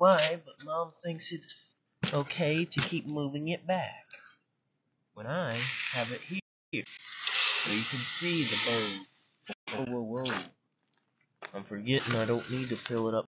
why, but Mom thinks it's okay to keep moving it back. When I have it here, so you can see the bird. Whoa, whoa, whoa. I'm forgetting I don't need to fill it up.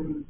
mm-hmm.